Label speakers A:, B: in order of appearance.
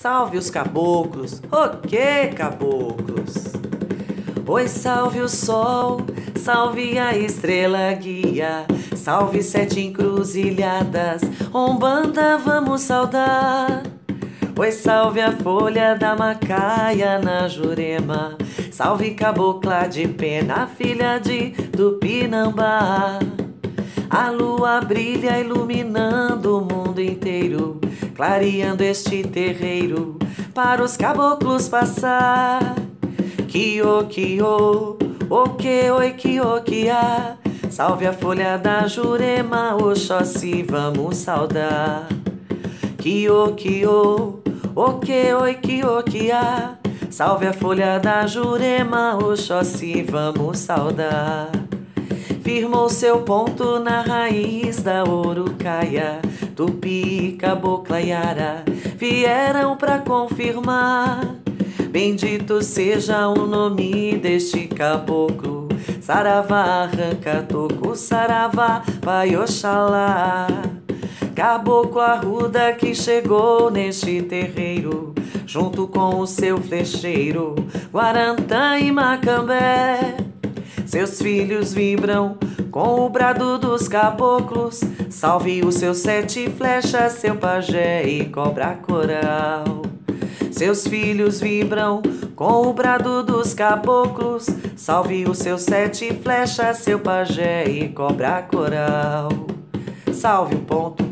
A: Salve os caboclos, o que caboclos? Oi, salve o sol, salve a estrela guia, salve sete encruzilhadas, umbanda vamos saudar. Oi, salve a folha da macaia na Jurema, salve cabocla de pena, filha de Tupinambá. A lua brilha iluminando o mundo inteiro, clareando este terreiro para os caboclos passar. Kio, kio, o que, oi, kio, kia. Salve a folha da Jurema, Oxóssi, vamos saudar. Kio, kio, o que, oi, kio, kia. Salve a folha da Jurema, Oxóssi, vamos saudar firmou seu ponto na raiz da Urucaia. Tupi, Cabocla Yara vieram pra confirmar. Bendito seja o nome deste caboclo. Saravá, arranca toco, saravá, vai Oxalá. Caboclo arruda que chegou neste terreiro, junto com o seu flecheiro, Guarantã e Macambé. Seus filhos vibram com o brado dos caboclos. Salve os seus sete flechas, seu pajé e cobra coral. Seus filhos vibram com o brado dos caboclos. Salve os seus sete flechas, seu pajé e cobra coral. Salve o ponto